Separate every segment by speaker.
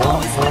Speaker 1: Oh,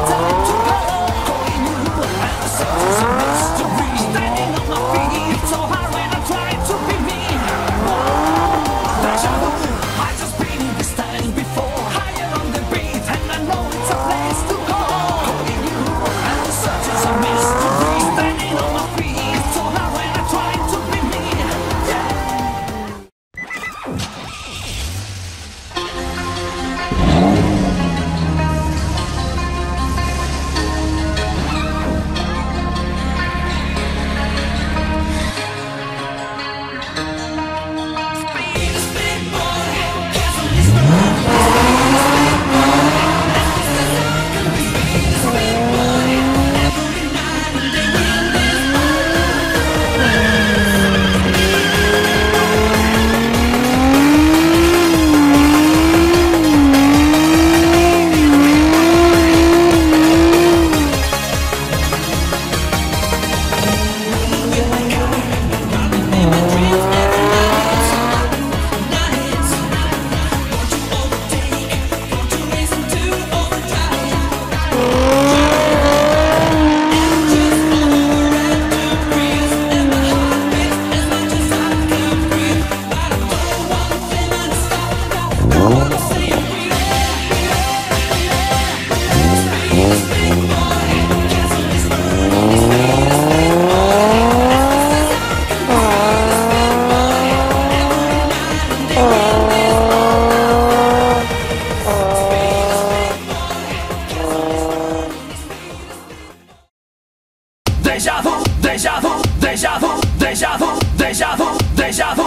Speaker 1: déjà vu, déjà vu, déjà vu, déjà vu, déjà vu, déjà vu.